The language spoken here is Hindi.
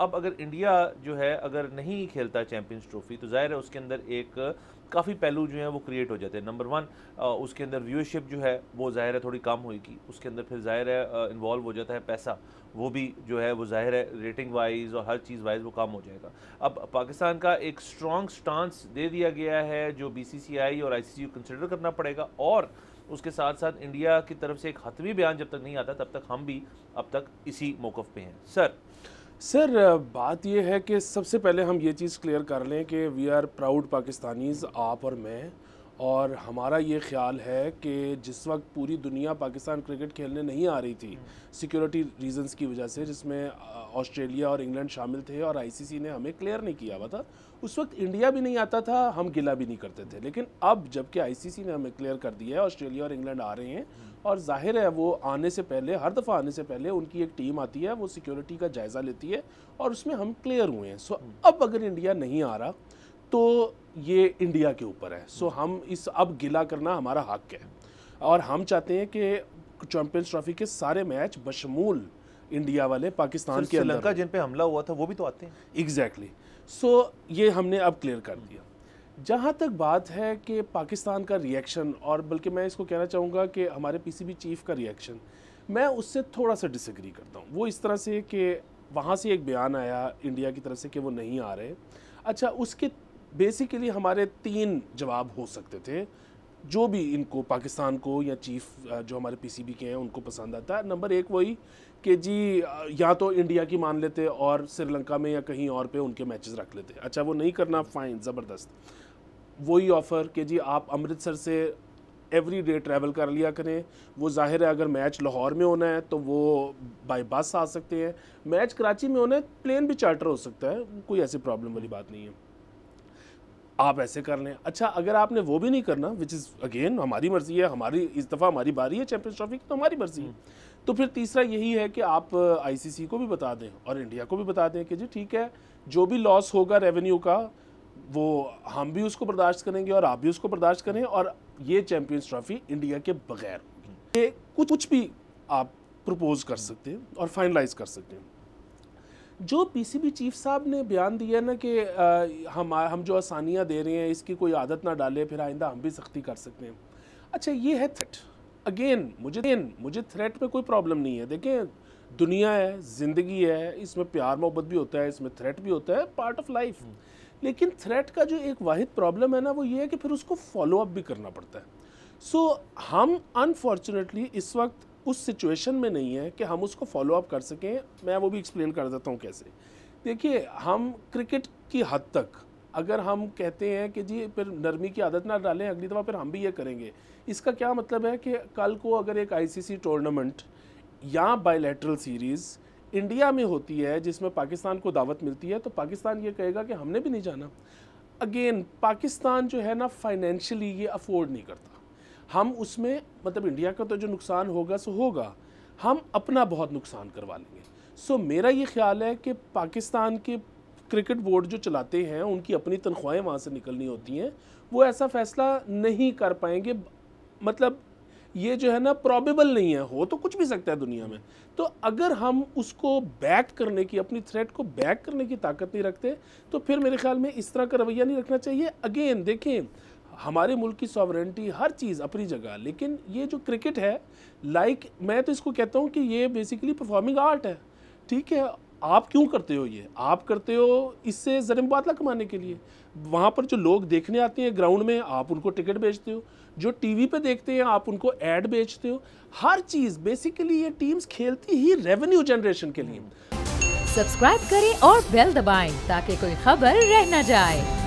अब अगर इंडिया जो है, अगर नहीं खेलता चैंपियंस ट्रॉफी तो ज़ाहिर है उसके अंदर एक काफ़ी पहलू जो है वो क्रिएट हो जाते हैं। नंबर वन उसके अंदर व्यूअरशिप जो है, वो ज़ाहिर है थोड़ी कम होगी उसके अंदर फिर ज़ाहिर है इन्वॉल्व हो जाता है पैसा। वो भी जो है, वो ज़ाहिर है रेटिंग वाइज और हर चीज़ वाइज वो कम हो जाएगा। अब पाकिस्तान का एक स्ट्रॉन्ग स्टांस दे दिया गया है, जो बीसीसीआई और आई को कंसिडर करना पड़ेगा। और उसके साथ साथ इंडिया की तरफ़ से एक हतवी बयान जब तक नहीं आता, तब तक हम भी अब तक इसी मौक़ पे हैं। सर सर, बात यह है कि सबसे पहले हम ये चीज़ क्लियर कर लें कि वी आर प्राउड पाकिस्तानीज़, आप और मैं। और हमारा ये ख्याल है कि जिस वक्त पूरी दुनिया पाकिस्तान क्रिकेट खेलने नहीं आ रही थी सिक्योरिटी रीजंस की वजह से, जिसमें ऑस्ट्रेलिया और इंग्लैंड शामिल थे और आईसीसी ने हमें क्लियर नहीं किया हुआ था, उस वक्त इंडिया भी नहीं आता था, हम गिला भी नहीं करते थे। लेकिन अब जबकि आईसीसी ने हमें क्लियर कर दिया है, ऑस्ट्रेलिया और इंग्लैंड आ रहे हैं और ज़ाहिर है वो आने से पहले, हर दफ़ा आने से पहले उनकी एक टीम आती है, वो सिक्योरिटी का जायज़ा लेती है और उसमें हम क्लियर हुए हैं। सो अब अगर इंडिया नहीं आ रहा तो ये इंडिया के ऊपर है। सो हम इस अब गिला करना हमारा हक है। और हम चाहते हैं कि चैंपियंस ट्रॉफी के सारे मैच बशमूल इंडिया वाले पाकिस्तान के श्रीलंका जिन पे हमला हुआ था वो भी तो आते हैं। Exactly exactly. सो so, ये हमने अब क्लियर कर दिया। जहाँ तक बात है कि पाकिस्तान का रिएक्शन और बल्कि मैं इसको कहना चाहूँगा कि हमारे पीसीबी चीफ का रिएक्शन मैं उससे थोड़ा सा डिसग्री करता हूँ। वो इस तरह से कि वहाँ से एक बयान आया इंडिया की तरफ़ से कि वो नहीं आ रहे। अच्छा उसके बेसिकली हमारे तीन जवाब हो सकते थे। जो भी इनको, पाकिस्तान को या चीफ जो हमारे पीसीबी के हैं, उनको पसंद आता। है नंबर एक वही कि जी या तो इंडिया की मान लेते और श्रीलंका में या कहीं और पे उनके मैचेस रख लेते। अच्छा वो नहीं करना फाइन ज़बरदस्त। वही ऑफ़र कि जी, आप अमृतसर से एवरी डे ट्रैवल कर लिया करें। वो ज़ाहिर है, अगर मैच लाहौर में होना है तो वो बाई बस आ सकते हैं। मैच कराची में होना है प्लेन भी चार्टर हो सकता है। कोई ऐसी प्रॉब्लम वाली बात नहीं है। आप ऐसे कर लें। अच्छा अगर आपने वो भी नहीं करना विच इज़ अगेन हमारी मर्ज़ी है हमारी इस दफ़ा हमारी बारी है चैंपियंस ट्रॉफी की तो हमारी मर्ज़ी है। तो फिर तीसरा यही है कि आप आईसीसी को भी बता दें और इंडिया को भी बता दें कि जी ठीक है जो भी लॉस होगा रेवेन्यू का वो हम भी उसको बर्दाश्त करेंगे और आप भी उसको बर्दाश्त करें और ये चैम्पियंस ट्रॉफी इंडिया के बगैर। ये कुछ कुछ भी आप प्रपोज कर सकते हैं और फाइनलाइज कर सकते हैं। जो पीसीबी चीफ साहब ने बयान दिया ना कि हम हम जो आसानियाँ दे रहे हैं इसकी कोई आदत ना डाले फिर आइंदा हम भी सख्ती कर सकते हैं। अच्छा ये है थ्रेट अगेन मुझे अगेन मुझे थ्रेट में कोई प्रॉब्लम नहीं है। देखें दुनिया है ज़िंदगी है इसमें प्यार मोहब्बत भी होता है इसमें थ्रेट भी होता है पार्ट ऑफ़ लाइफ लेकिन थ्रेट का जो एक वाहिद प्रॉब्लम है ना वो ये है कि फिर उसको फॉलो अप भी करना पड़ता है। सो so, हम अनफॉर्चुनेटली इस वक्त उस सिचुएशन में नहीं है कि हम उसको फॉलो अप कर सकें। मैं वो भी एक्सप्लेन कर देता हूँ कैसे। देखिए, हम क्रिकेट की हद तक, अगर हम कहते हैं कि जी, फिर नरमी की आदत ना डालें, अगली दफ़ा फिर हम भी ये करेंगे। इसका क्या मतलब है कि कल को अगर एक आईसीसी टूर्नामेंट या बायलैटरल सीरीज़ इंडिया में होती है, जिसमें पाकिस्तान को दावत मिलती है तो पाकिस्तान ये कहेगा कि हमने भी नहीं जाना। अगेन पाकिस्तान जो है ना फाइनेंशियली ये अफोर्ड नहीं करता। हम उसमें मतलब इंडिया का तो जो नुकसान होगा, सो होगा। हम अपना बहुत नुकसान करवा लेंगे। सो मेरा ये ख्याल है कि पाकिस्तान के क्रिकेट बोर्ड जो चलाते हैं, उनकी अपनी तनख्वाहें वहाँ से निकलनी होती हैं। वो ऐसा फ़ैसला नहीं कर पाएँगे। मतलब ये जो है ना प्रॉबेबल नहीं है। हो तो कुछ भी सकता है दुनिया में। तो अगर हम उसको बैक करने की, अपनी थ्रेट को बैक करने की ताकत नहीं रखते तो फिर मेरे ख्याल में इस तरह का रवैया नहीं रखना चाहिए। अगेन देखें हमारे मुल्क की सॉवरेंटी हर चीज़ अपनी जगह लेकिन ये जो क्रिकेट है लाइक like, मैं तो इसको कहता हूँ कि ये बेसिकली परफॉर्मिंग आर्ट है। ठीक है आप क्यों करते हो ये? आप करते हो इससे ज़र मुबादला कमाने के लिए। वहाँ पर जो लोग देखने आते हैं ग्राउंड में आप उनको टिकट बेचते हो। जो टीवी पे देखते हैं आप उनको एड बेचते हो। हर चीज़ बेसिकली ये टीम्स खेलती ही रेवेन्यू जनरेशन के लिए। सब्सक्राइब करें और बेल दबाएँ ताकि कोई खबर रह न जाए।